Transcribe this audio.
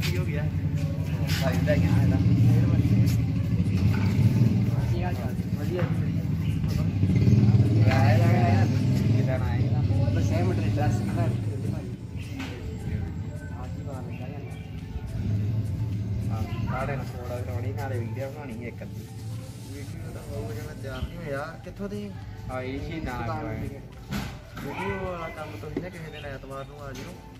ਆ ਕੀ ਹੋ ਗਿਆ ਭਾਈ ਦਾ ਗਿਆ ਇਹਦਾ ਵਧੀਆ ਵਧੀਆ ਆਇਆ ਕਿੱਥੋਂ ਦੀ ਆਈ ਸੀ ਨਾ ਵੀਡੀਓ ਵਾਲਾ ਕੰਮ ਤੁਸੀਂ ਨਾ ਕਿਸੇ ਦਿਨ ਐਤਵਾਰ ਨੂੰ ਆ ਜਿਓ